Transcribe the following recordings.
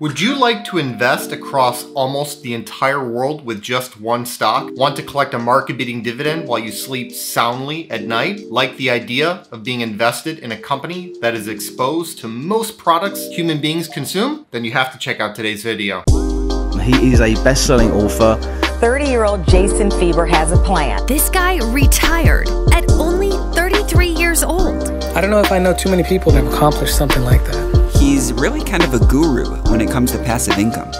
Would you like to invest across almost the entire world with just one stock? Want to collect a market beating dividend while you sleep soundly at night? Like the idea of being invested in a company that is exposed to most products human beings consume? Then you have to check out today's video. He is a best selling author. 30 year old Jason Fieber has a plan. This guy retired at only 33 years old. I don't know if I know too many people that have accomplished something like that really kind of a guru when it comes to passive income.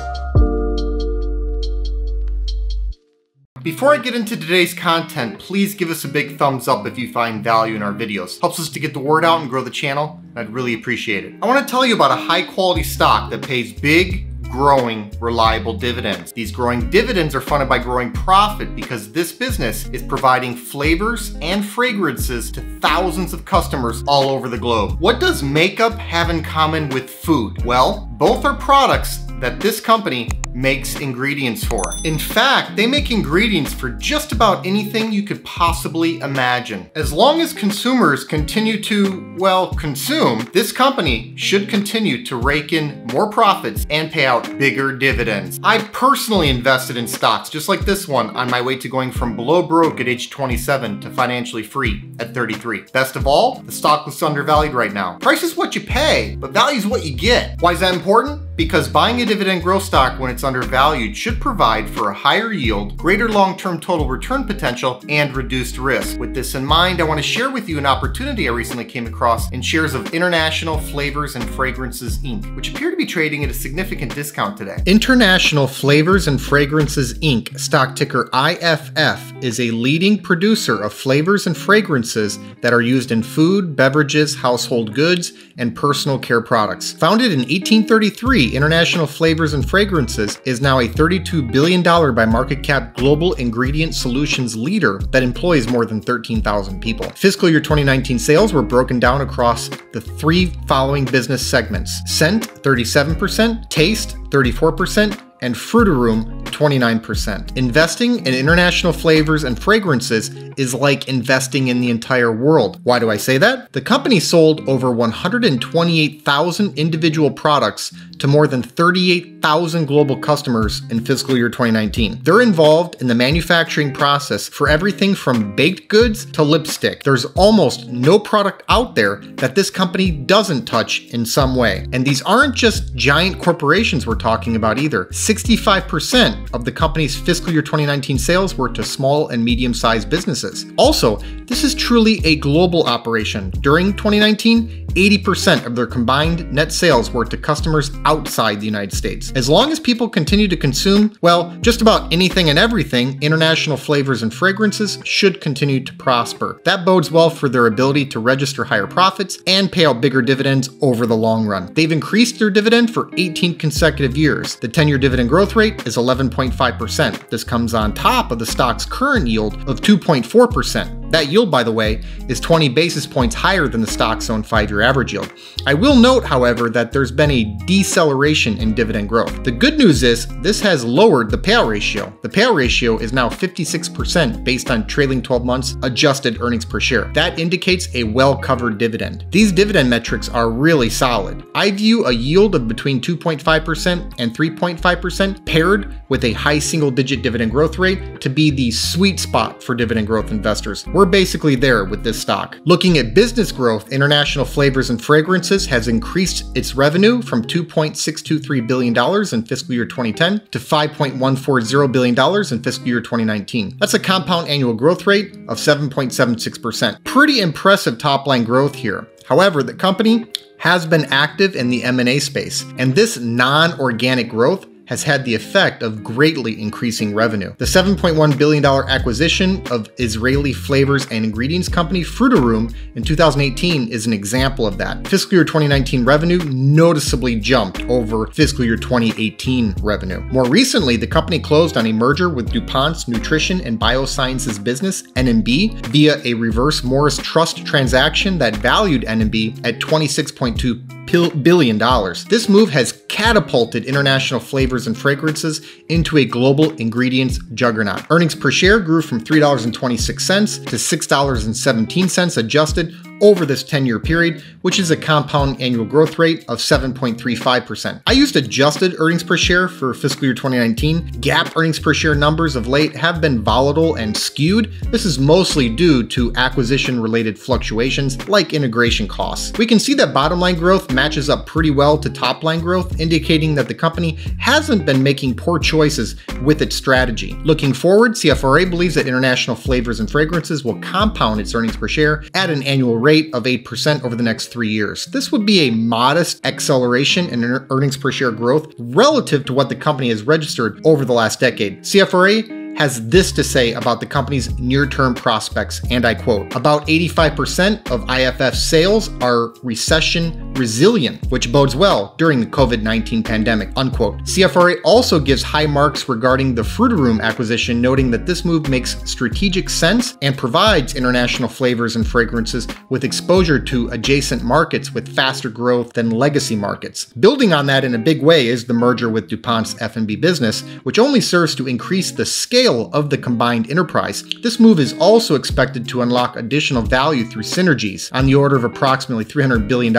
Before I get into today's content, please give us a big thumbs up if you find value in our videos. Helps us to get the word out and grow the channel. I'd really appreciate it. I want to tell you about a high quality stock that pays big growing, reliable dividends. These growing dividends are funded by growing profit because this business is providing flavors and fragrances to thousands of customers all over the globe. What does makeup have in common with food? Well, both are products that this company makes ingredients for. In fact, they make ingredients for just about anything you could possibly imagine. As long as consumers continue to, well, consume, this company should continue to rake in more profits and pay out bigger dividends. I personally invested in stocks just like this one on my way to going from below broke at age 27 to financially free at 33. Best of all, the stock looks undervalued right now. Price is what you pay, but value is what you get. Why is that important? Because buying a dividend growth stock when it's undervalued should provide for a higher yield, greater long-term total return potential, and reduced risk. With this in mind, I want to share with you an opportunity I recently came across in shares of International Flavors and Fragrances Inc., which appear to be trading at a significant discount today. International Flavors and Fragrances Inc., stock ticker IFF, is a leading producer of flavors and fragrances that are used in food, beverages, household goods, and personal care products. Founded in 1833, International Flavors and Fragrances is now a $32 billion by market cap global ingredient solutions leader that employs more than 13,000 people. Fiscal year 2019 sales were broken down across the three following business segments Scent, 37%, Taste, 34%, and Frutarom 29%. Investing in international flavors and fragrances is like investing in the entire world. Why do I say that? The company sold over 128,000 individual products to more than 38,000 global customers in fiscal year 2019. They're involved in the manufacturing process for everything from baked goods to lipstick. There's almost no product out there that this company doesn't touch in some way. And these aren't just giant corporations we're talking about either. 65% of the company's fiscal year 2019 sales were to small and medium sized businesses. Also, this is truly a global operation. During 2019, 80% of their combined net sales were to customers outside the United States. As long as people continue to consume, well, just about anything and everything, international flavors and fragrances should continue to prosper. That bodes well for their ability to register higher profits and pay out bigger dividends over the long run. They've increased their dividend for 18 consecutive years. The 10 year dividend dividend growth rate is 11.5%. This comes on top of the stock's current yield of 2.4%. That yield, by the way, is 20 basis points higher than the stock's own five year average yield. I will note, however, that there's been a deceleration in dividend growth. The good news is this has lowered the payout ratio. The payout ratio is now 56% based on trailing 12 months adjusted earnings per share. That indicates a well covered dividend. These dividend metrics are really solid. I view a yield of between 2.5% and 3.5% paired with a high single digit dividend growth rate to be the sweet spot for dividend growth investors. We're basically there with this stock. Looking at business growth, International Flavors and Fragrances has increased its revenue from $2.623 billion in fiscal year 2010 to $5.140 billion in fiscal year 2019. That's a compound annual growth rate of 7.76%. Pretty impressive top line growth here. However, the company has been active in the M&A space, and this non-organic growth has had the effect of greatly increasing revenue. The $7.1 billion acquisition of Israeli flavors and ingredients company Frutarom in 2018 is an example of that. Fiscal year 2019 revenue noticeably jumped over fiscal year 2018 revenue. More recently, the company closed on a merger with DuPont's nutrition and biosciences business, N&B, via a reverse Morris Trust transaction that valued N&B at 26.2 billion dollars. This move has catapulted international flavors and fragrances into a global ingredients juggernaut. Earnings per share grew from $3.26 to $6.17 adjusted over this 10 year period, which is a compound annual growth rate of 7.35%. I used adjusted earnings per share for fiscal year 2019. GAAP earnings per share numbers of late have been volatile and skewed. This is mostly due to acquisition related fluctuations like integration costs. We can see that bottom line growth matches up pretty well to top line growth, indicating that the company hasn't been making poor choices with its strategy. Looking forward, CFRA believes that International Flavors and Fragrances will compound its earnings per share at an annual rate of 8% over the next three years. This would be a modest acceleration in earnings per share growth relative to what the company has registered over the last decade. CFRA has this to say about the company's near term prospects, and I quote About 85% of IFF sales are recession resilient, which bodes well during the COVID 19 pandemic. Unquote. CFRA also gives high marks regarding the Frutarom acquisition, noting that this move makes strategic sense and provides international flavors and fragrances with exposure to adjacent markets with faster growth than legacy markets. Building on that in a big way is the merger with DuPont's N&B business, which only serves to increase the scale scale of the combined enterprise, this move is also expected to unlock additional value through synergies on the order of approximately $300 billion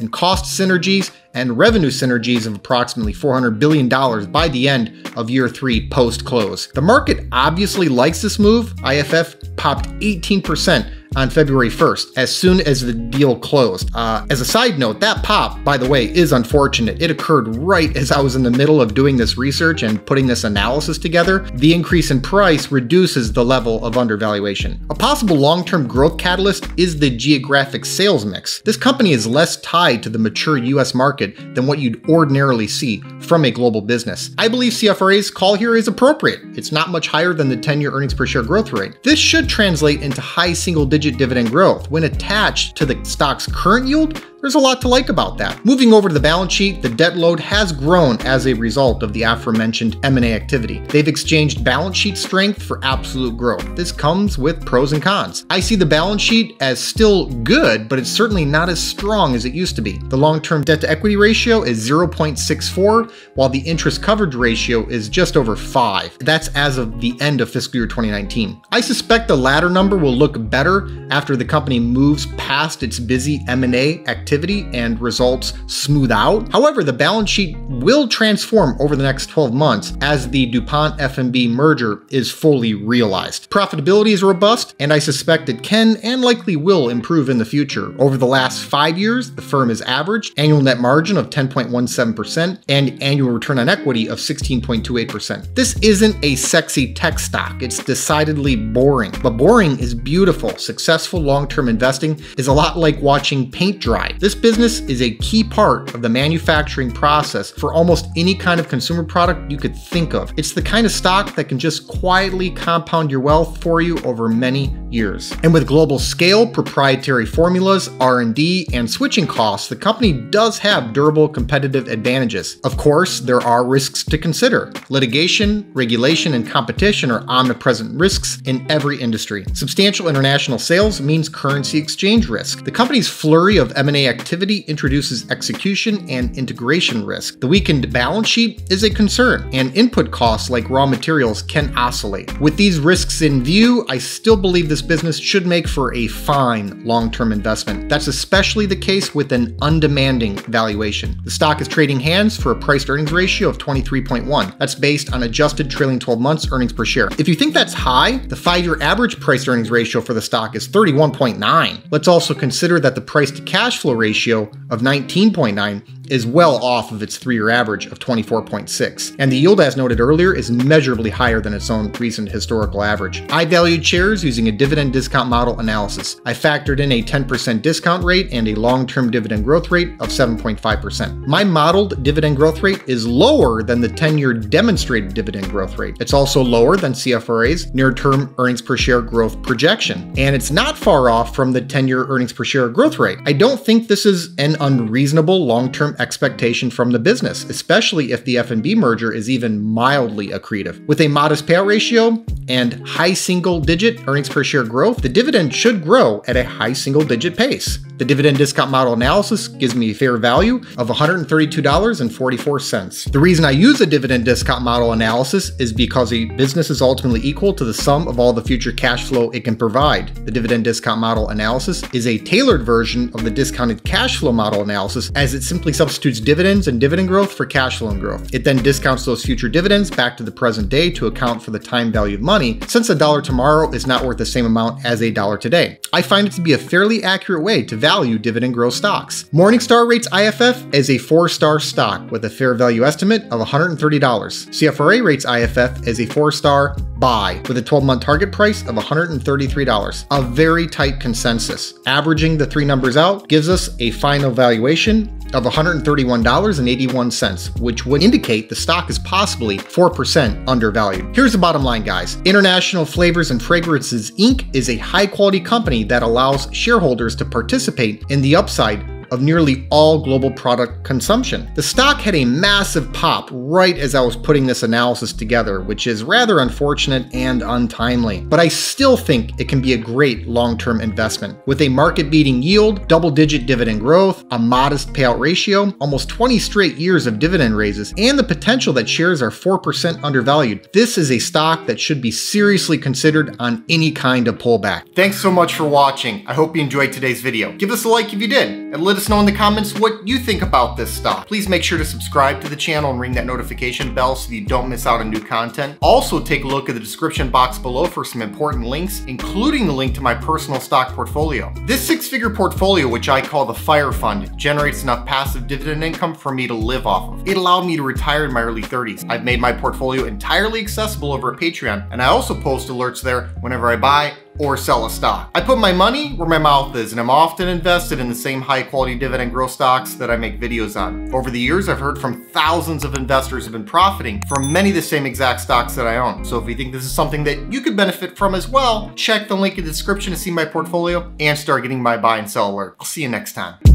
in cost synergies and revenue synergies of approximately $400 billion by the end of year three post close. The market obviously likes this move. IFF popped 18% on February 1st, as soon as the deal closed. Uh, as a side note, that pop, by the way, is unfortunate. It occurred right as I was in the middle of doing this research and putting this analysis together. The increase in price reduces the level of undervaluation. A possible long term growth catalyst is the geographic sales mix. This company is less tied to the mature US market than what you'd ordinarily see from a global business. I believe CFRA's call here is appropriate. It's not much higher than the 10 year earnings per share growth rate. This should translate into high single digit digit dividend growth. When attached to the stock's current yield, there's a lot to like about that. Moving over to the balance sheet, the debt load has grown as a result of the aforementioned M&A activity. They've exchanged balance sheet strength for absolute growth. This comes with pros and cons. I see the balance sheet as still good, but it's certainly not as strong as it used to be. The long-term debt to equity ratio is 0.64, while the interest coverage ratio is just over 5. That's as of the end of fiscal year 2019. I suspect the latter number will look better after the company moves past its busy M&A activity activity and results smooth out. However, the balance sheet will transform over the next 12 months as the DuPont N&B merger is fully realized. Profitability is robust, and I suspect it can and likely will improve in the future. Over the last five years, the firm has averaged annual net margin of 10.17% and annual return on equity of 16.28%. This isn't a sexy tech stock, it's decidedly boring. But boring is beautiful. Successful long term investing is a lot like watching paint dry. This business is a key part of the manufacturing process for almost any kind of consumer product you could think of. It's the kind of stock that can just quietly compound your wealth for you over many years. And with global scale, proprietary formulas, R&D, and switching costs, the company does have durable competitive advantages. Of course, there are risks to consider. Litigation, regulation, and competition are omnipresent risks in every industry. Substantial international sales means currency exchange risk. The company's flurry of M&A activity introduces execution and integration risk. The weakened balance sheet is a concern, and input costs like raw materials can oscillate. With these risks in view, I still believe this business should make for a fine long term investment. That's especially the case with an undemanding valuation. The stock is trading hands for a price earnings ratio of 23.1. That's based on adjusted trailing 12 months earnings per share. If you think that's high, the five year average price earnings ratio for the stock is 31.9. Let's also consider that the price to cash flow ratio of 19.9 is well off of its three year average of 24.6, and the yield, as noted earlier, is measurably higher than its own recent historical average. I valued shares using a dividend discount model analysis. I factored in a 10% discount rate and a long term dividend growth rate of 7.5%. My modeled dividend growth rate is lower than the 10 year demonstrated dividend growth rate. It's also lower than CFRA's near term earnings per share growth projection, and it's not far off from the 10 year earnings per share growth rate. I don't think this is an unreasonable long term expectation from the business, especially if the N&B merger is even mildly accretive. With a modest payout ratio and high single digit earnings per share growth, the dividend should grow at a high single digit pace. The dividend discount model analysis gives me a fair value of $132.44. The reason I use a dividend discount model analysis is because a business is ultimately equal to the sum of all the future cash flow it can provide. The dividend discount model analysis is a tailored version of the discounted cash flow model analysis as it simply substitutes dividends and dividend growth for cash flow and growth. It then discounts those future dividends back to the present day to account for the time value of money, since a dollar tomorrow is not worth the same amount as a dollar today. I find it to be a fairly accurate way to value dividend growth stocks. Morningstar rates IFF as a four star stock with a fair value estimate of $130. CFRA rates IFF as a four star buy with a 12 month target price of $133. A very tight consensus. Averaging the three numbers out gives us a final valuation of $131.81, which would indicate the stock is possibly 4% undervalued. Here's the bottom line, guys. International Flavors and Fragrances Inc. is a high quality company that allows shareholders to participate in the upside of nearly all global product consumption. The stock had a massive pop right as I was putting this analysis together, which is rather unfortunate and untimely. But I still think it can be a great long term investment. With a market beating yield, double digit dividend growth, a modest payout ratio, almost 20 straight years of dividend raises, and the potential that shares are 4% undervalued, this is a stock that should be seriously considered on any kind of pullback. Thanks so much for watching. I hope you enjoyed today's video. Give us a like if you did, and let us know in the comments what you think about this stock. Please make sure to subscribe to the channel and ring that notification bell so you don't miss out on new content. Also take a look at the description box below for some important links, including the link to my personal stock portfolio. This six-figure portfolio, which I call the Fire Fund, generates enough passive dividend income for me to live off of. It allowed me to retire in my early 30s. I've made my portfolio entirely accessible over at Patreon, and I also post alerts there whenever I buy or sell a stock. I put my money where my mouth is and I'm often invested in the same high quality dividend growth stocks that I make videos on. Over the years, I've heard from thousands of investors who have been profiting from many of the same exact stocks that I own. So if you think this is something that you could benefit from as well, check the link in the description to see my portfolio and start getting my buy and sell alert. I'll see you next time.